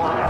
one.